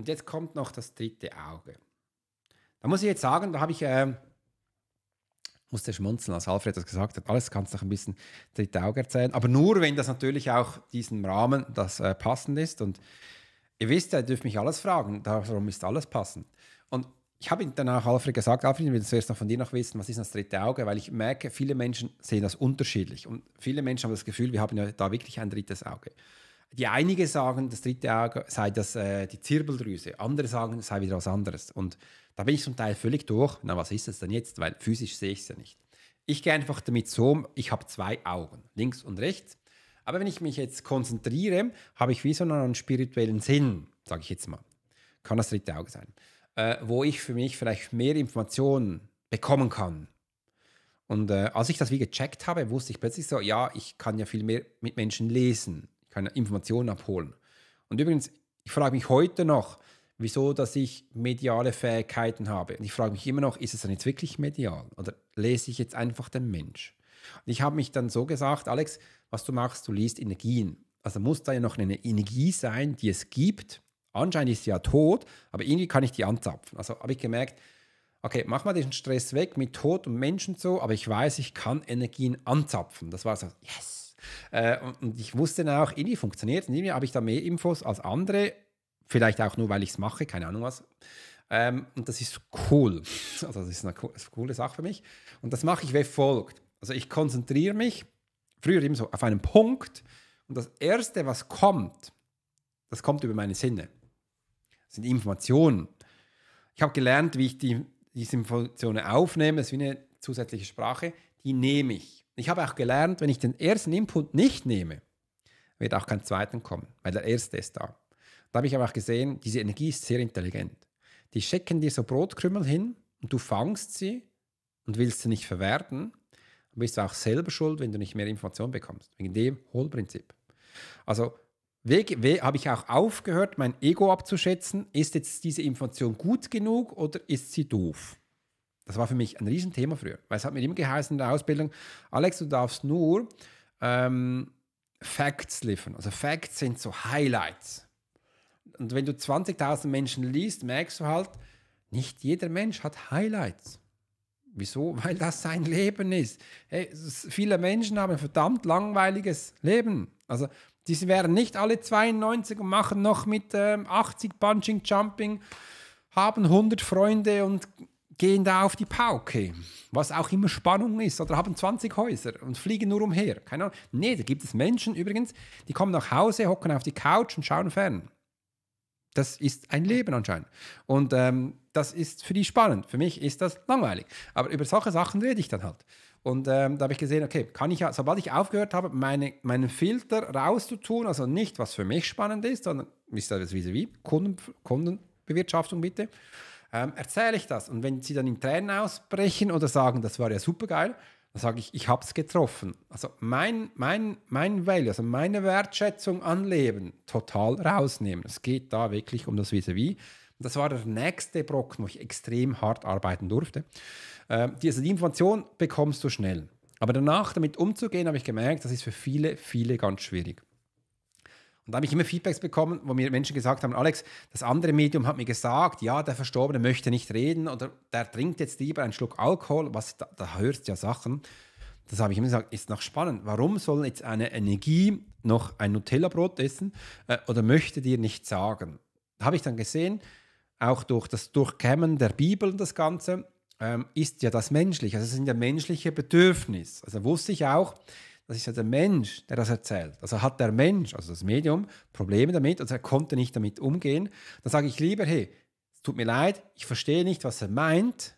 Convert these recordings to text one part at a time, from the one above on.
Und jetzt kommt noch das dritte Auge. Da muss ich jetzt sagen, da habe ich, äh, musste schmunzeln, als Alfred das gesagt hat, alles kannst du noch ein bisschen dritte Auge erzählen, aber nur, wenn das natürlich auch diesem Rahmen das äh, passend ist. Und ihr wisst, ihr dürft mich alles fragen, darum ist alles passend. Und ich habe dann auch Alfred gesagt, Alfred, ich will zuerst noch von dir noch wissen, was ist das dritte Auge, weil ich merke, viele Menschen sehen das unterschiedlich und viele Menschen haben das Gefühl, wir haben ja da wirklich ein drittes Auge. Die einige sagen, das dritte Auge sei das, äh, die Zirbeldrüse, andere sagen, es sei wieder was anderes. Und da bin ich zum Teil völlig durch. Na, was ist es denn jetzt? Weil physisch sehe ich es ja nicht. Ich gehe einfach damit so ich habe zwei Augen, links und rechts. Aber wenn ich mich jetzt konzentriere, habe ich wie so einen spirituellen Sinn, sage ich jetzt mal. Kann das dritte Auge sein äh, wo ich für mich vielleicht mehr Informationen bekommen kann. Und äh, als ich das wie gecheckt habe, wusste ich plötzlich so, ja, ich kann ja viel mehr mit Menschen lesen, kann Informationen abholen. Und übrigens, ich frage mich heute noch, wieso, dass ich mediale Fähigkeiten habe. Und ich frage mich immer noch, ist es dann jetzt wirklich medial oder lese ich jetzt einfach den Mensch? Und ich habe mich dann so gesagt, Alex, was du machst, du liest Energien. Also muss da ja noch eine Energie sein, die es gibt, Anscheinend ist sie ja tot, aber irgendwie kann ich die anzapfen. Also habe ich gemerkt, okay, mach mal diesen Stress weg mit Tod und Menschen so, aber ich weiß, ich kann Energien anzapfen. Das war so, yes. Äh, und, ich wusste dann auch, irgendwie funktioniert es. Irgendwie habe ich da mehr Infos als andere. Vielleicht auch nur, weil ich es mache, keine Ahnung was. Ähm, und das ist cool. Also, das ist eine, eine coole Sache für mich. Und das mache ich wie folgt. Also, ich konzentriere mich früher eben so auf einen Punkt. Und das Erste, was kommt, das kommt über meine Sinne sind Informationen. Ich habe gelernt, wie ich die, diese Informationen aufnehme. Das ist wie eine zusätzliche Sprache. Die nehme ich. Ich habe auch gelernt, wenn ich den ersten Input nicht nehme, wird auch kein zweiten kommen, weil der erste ist da. Da habe ich aber auch gesehen, diese Energie ist sehr intelligent. Die schicken dir so Brotkrümel hin und du fangst sie und willst sie nicht verwerten. Dann bist du auch selber schuld, wenn du nicht mehr Informationen bekommst. Wegen dem Hohlprinzip. Also habe ich auch aufgehört, mein Ego abzuschätzen. Ist jetzt diese Information gut genug oder ist sie doof? Das war für mich ein Riesenthema früher, weil es hat mir immer geheißen in der Ausbildung, Alex, du darfst nur ähm, Facts liefern. Also Facts sind so Highlights. Und wenn du 20.000 Menschen liest, merkst du halt, nicht jeder Mensch hat Highlights. Wieso? Weil das sein Leben ist. Hey, viele Menschen haben ein verdammt langweiliges Leben. Also die wären nicht alle 92 und machen noch mit ähm, 80 Bunching Jumping, haben 100 Freunde und gehen da auf die Pauke, was auch immer Spannung ist, oder haben 20 Häuser und fliegen nur umher. Keine Ahnung. Nee, da gibt es Menschen übrigens, die kommen nach Hause, hocken auf die Couch und schauen fern. Das ist ein Leben anscheinend. Und ähm, das ist für die spannend. Für mich ist das langweilig. Aber über solche Sachen rede ich dann halt. Und ähm, da habe ich gesehen, okay, kann ich, sobald ich aufgehört habe, meine, meinen Filter rauszutun, also nicht, was für mich spannend ist, sondern, ist das wie, wie Kunden, Kundenbewirtschaftung bitte, ähm, erzähle ich das. Und wenn sie dann in Tränen ausbrechen oder sagen, das war ja super geil, dann sage ich, ich habe es getroffen. Also mein, mein, mein Value, also meine Wertschätzung an Leben total rausnehmen. Es geht da wirklich um das Vis-a-vis. -vis. Das war der nächste Brocken, wo ich extrem hart arbeiten durfte. Äh, die, also die Information bekommst du schnell. Aber danach damit umzugehen, habe ich gemerkt, das ist für viele, viele ganz schwierig. Und da habe ich immer Feedbacks bekommen, wo mir Menschen gesagt haben, Alex, das andere Medium hat mir gesagt, ja, der Verstorbene möchte nicht reden oder der trinkt jetzt lieber einen Schluck Alkohol, was da, da hörst ja Sachen. Das habe ich immer gesagt, ist noch spannend. Warum soll jetzt eine Energie noch ein Nutella-Brot essen äh, oder möchte dir nicht sagen? Habe ich dann gesehen, auch durch das Durchkämmen der Bibel und das Ganze, ähm, ist ja das menschliche. Also es sind ja menschliche Bedürfnisse. Also wusste ich auch, das ist ja der Mensch, der das erzählt. Also hat der Mensch, also das Medium, Probleme damit, also er konnte nicht damit umgehen. Dann sage ich lieber, hey, es tut mir leid, ich verstehe nicht, was er meint,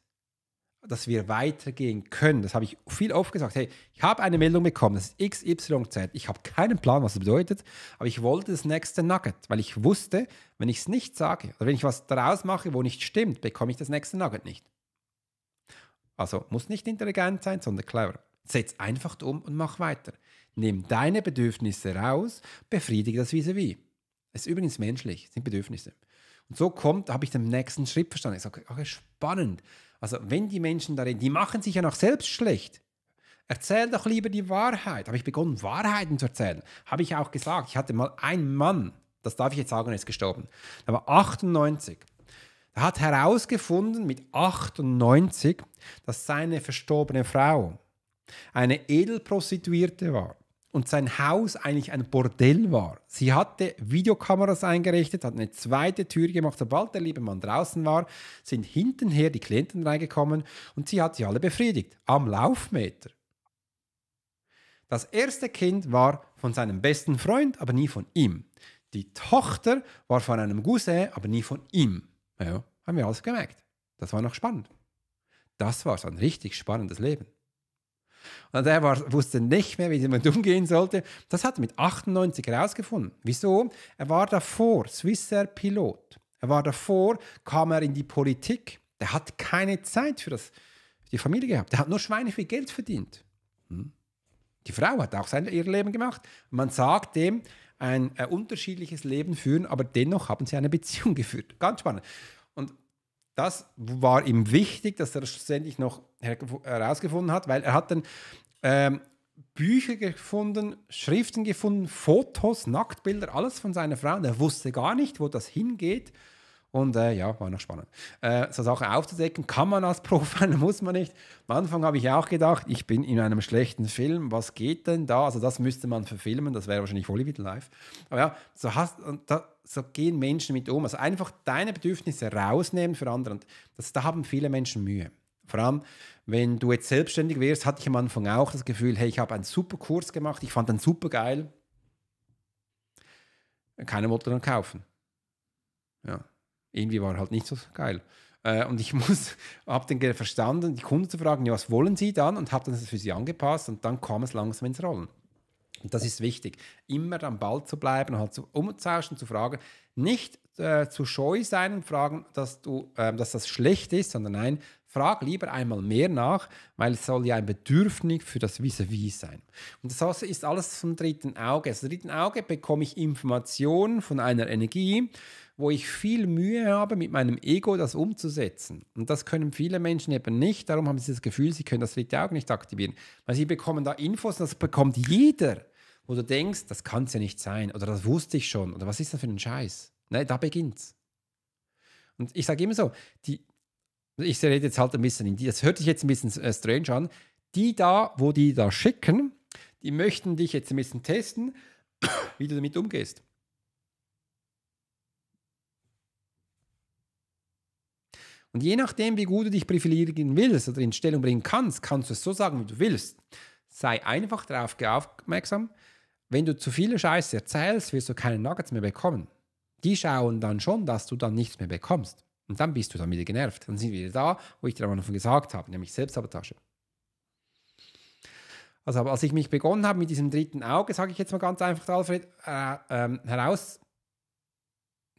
dass wir weitergehen können. Das habe ich viel oft gesagt. Hey, ich habe eine Meldung bekommen, das ist XYZ. Ich habe keinen Plan, was das bedeutet, aber ich wollte das nächste Nugget, weil ich wusste, wenn ich es nicht sage oder wenn ich was daraus mache, wo nicht stimmt, bekomme ich das nächste Nugget nicht. Also muss nicht intelligent sein, sondern clever. Setz einfach um und mach weiter. Nimm deine Bedürfnisse raus, befriedige das vis-à-vis. Es ist übrigens menschlich, sind Bedürfnisse. Und so kommt, habe ich den nächsten Schritt verstanden. Ich sage, okay, spannend. Also wenn die Menschen darin, die machen sich ja noch selbst schlecht. Erzähl doch lieber die Wahrheit. Habe ich begonnen, Wahrheiten zu erzählen. Habe ich auch gesagt. Ich hatte mal einen Mann, Das darf ich jetzt sagen, er ist gestorben. Er war 98. Er hat herausgefunden mit 98, dass seine verstorbene Frau eine Edelprostituierte war und sein Haus eigentlich ein Bordell war. Sie hatte Videokameras eingerichtet, hat eine zweite Tür gemacht. Sobald der liebe Mann draußen war, sind hintenher die Klienten reingekommen und sie hat sie alle befriedigt. Am Laufmeter. Das erste Kind war von seinem besten Freund, aber nie von ihm. Die Tochter war von einem Cousin, aber nie von ihm. Ja, haben wir alles gemerkt. Das war noch spannend. Das war so ein richtig spannendes Leben. Und er war, wusste nicht mehr, wie er damit umgehen sollte. Das hat er mit 98 herausgefunden. Wieso? Er war davor Swissair Pilot. Er war davor, kam er in die Politik. Der hat keine Zeit für, das, die Familie gehabt. Der hat nur Schweine viel Geld verdient. Hm. Die Frau hat auch sein ihr Leben gemacht. Man sagt dem, ein, ein unterschiedliches Leben führen, aber dennoch haben sie eine Beziehung geführt. Ganz spannend. Und das war ihm wichtig, dass er das schlussendlich noch herausgefunden hat, weil er hat dann ähm, Bücher gefunden, Schriften gefunden, Fotos, Nacktbilder, alles von seiner Frau. Und er wusste gar nicht, wo das hingeht. Und äh, ja, war noch spannend. Äh, so Sachen aufzudecken kann man als Profiler, muss man nicht. Am Anfang habe ich auch gedacht, ich bin in einem schlechten Film, was geht denn da? Also das müsste man verfilmen, das wäre wahrscheinlich Hollywood Live. Aber ja, so, hast, da, so gehen Menschen mit um. Also einfach deine Bedürfnisse rausnehmen für andere. Und das, da haben viele Menschen Mühe. Vor allem, wenn du jetzt selbstständig wirst, hatte ich am Anfang auch das Gefühl, hey, ich habe einen super Kurs gemacht, ich fand den super geil. Keiner wollte dann kaufen. Ja irgendwie war halt nicht so geil. Äh, und ich muss, habe dann verstanden, die Kunden zu fragen, ja, was wollen sie dann? Und habe das für sie angepasst und dann kam es langsam ins Rollen. Und das ist wichtig, immer am Ball zu bleiben, halt zu umzutauschen, zu fragen, nicht äh, zu scheu sein und fragen, dass, du, äh, dass das schlecht ist, sondern nein, frag lieber einmal mehr nach, weil es soll ja ein Bedürfnis für das Vis-à-vis -vis sein. Und das ist alles vom dritten Auge. Also dritten Auge bekomme ich Informationen von einer Energie, wo ich viel Mühe habe, mit meinem Ego das umzusetzen. Und das können viele Menschen eben nicht. Darum haben sie das Gefühl, sie können das dritte Auge nicht aktivieren. Weil sie bekommen da Infos das bekommt jeder, wo du denkst, das kann es ja nicht sein. Oder das wusste ich schon. Oder was ist das für ein Scheiß? Ne, da beginnt's. Und ich sage immer so, die, ich rede jetzt halt ein bisschen in die, das hört sich jetzt ein bisschen äh, strange an, die da, wo die da schicken, die möchten dich jetzt ein bisschen testen, wie du damit umgehst. Und je nachdem, wie gut du dich privilegieren willst oder in Stellung bringen kannst, kannst du es so sagen, wie du willst. Sei einfach darauf aufmerksam, wenn du zu viele Scheiße erzählst, wirst du keine Nuggets mehr bekommen. Die schauen dann schon, dass du dann nichts mehr bekommst. Und dann bist du dann wieder genervt. Dann sind wir wieder da, wo ich dir am Anfang gesagt habe, nämlich Selbstsabotage. Also als ich mich begonnen habe mit diesem dritten Auge, sage ich jetzt mal ganz einfach, Alfred, äh, äh, heraus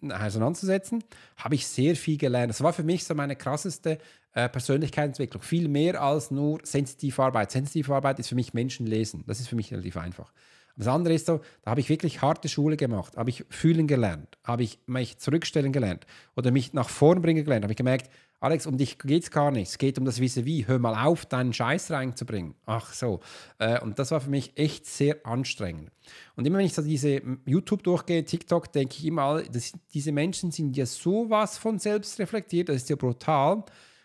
auseinanderzusetzen, habe ich sehr viel gelernt. Das war für mich so meine krasseste äh, Persönlichkeitsentwicklung. Viel mehr als nur Sensitivarbeit. Sensitivarbeit ist für mich Menschen lesen. Das ist für mich relativ einfach. Das andere ist so, da habe ich wirklich harte Schule gemacht, habe ich fühlen gelernt, habe ich mich zurückstellen gelernt oder mich nach vorn bringen gelernt, habe ich gemerkt, Alex, um dich geht es gar nicht. Es geht um das Wissen wie. Hör mal auf, deinen Scheiß reinzubringen. Ach so. Äh, und das war für mich echt sehr anstrengend. Und immer wenn ich so diese YouTube durchgehe, TikTok, denke ich immer, das, diese Menschen sind ja sowas von selbst reflektiert, das ist ja brutal.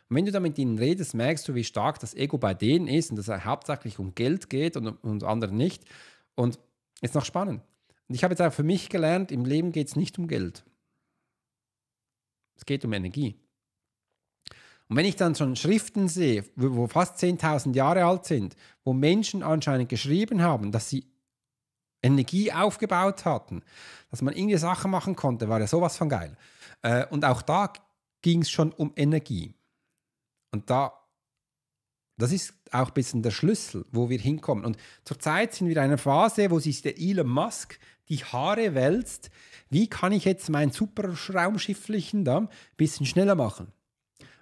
Und wenn du da mit ihnen redest, merkst du, wie stark das Ego bei denen ist und dass es hauptsächlich um Geld geht und um andere nicht. Und ist noch spannend. Und ich habe jetzt auch für mich gelernt, im Leben geht es nicht um Geld. Es geht um Energie. Und wenn ich dann schon Schriften sehe, wo fast 10.000 Jahre alt sind, wo Menschen anscheinend geschrieben haben, dass sie Energie aufgebaut hatten, dass man irgendwie Sachen machen konnte, war ja sowas von geil. Äh, und auch da ging es schon um Energie. Und da, das ist auch ein bisschen der Schlüssel, wo wir hinkommen. Und zurzeit sind wir in einer Phase, wo sich der Elon Musk die Haare wälzt. Wie kann ich jetzt mein super Raumschifflichen da ein bisschen schneller machen?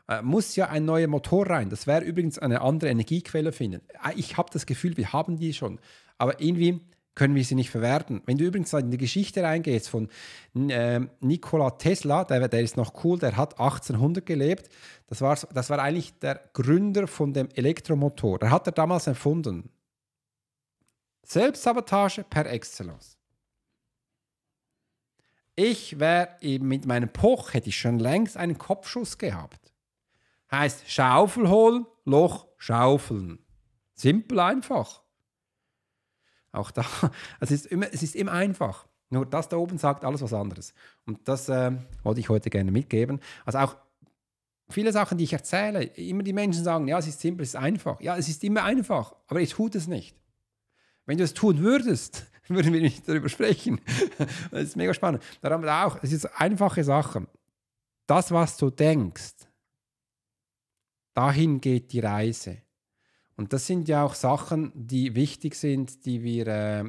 äh, muss ja ein neuer Motor rein. Das wäre übrigens eine andere Energiequelle finden. Äh, ich habe das Gefühl, wir haben die schon. Aber irgendwie können wir sie nicht verwerten. Wenn du übrigens in die Geschichte reingehst von äh, Nikola Tesla, der, der, ist noch cool, der hat 1800 gelebt. Das war, das war eigentlich der Gründer von dem Elektromotor. Der hat er damals erfunden. Selbstsabotage per Excellence. Ich wäre mit meinem Poch, hätte ich schon längst einen Kopfschuss gehabt. Heißt Schaufel holen, Loch schaufeln. Simpel einfach. Auch da, es ist immer, es ist immer einfach. Nur das da oben sagt alles was anderes. Und das äh, wollte ich heute gerne mitgeben. Also auch viele Sachen, die ich erzähle, immer die Menschen sagen, ja, es ist simpel, es ist einfach. Ja, es ist immer einfach, aber ich tue es nicht. Wenn du es tun würdest, würden wir nicht darüber sprechen. Das ist mega spannend. Darum auch, es ist einfache Sachen. Das, was du denkst, dahin geht die Reise. Und das sind ja auch Sachen, die wichtig sind, die wir äh,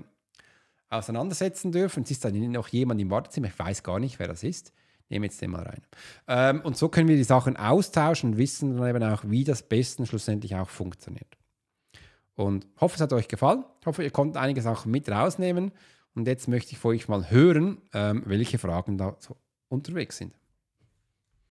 auseinandersetzen dürfen. Es ist dann noch jemand im Wartezimmer, ich weiß gar nicht, wer das ist. Nehme jetzt den mal rein. Ähm, und so können wir die Sachen austauschen und wissen dann eben auch, wie das Besten schlussendlich auch funktioniert. Und hoffe, es hat euch gefallen. Hoffe, ihr konntet einige Sachen mit rausnehmen. Und jetzt möchte ich von euch mal hören, ähm, welche Fragen da so unterwegs sind.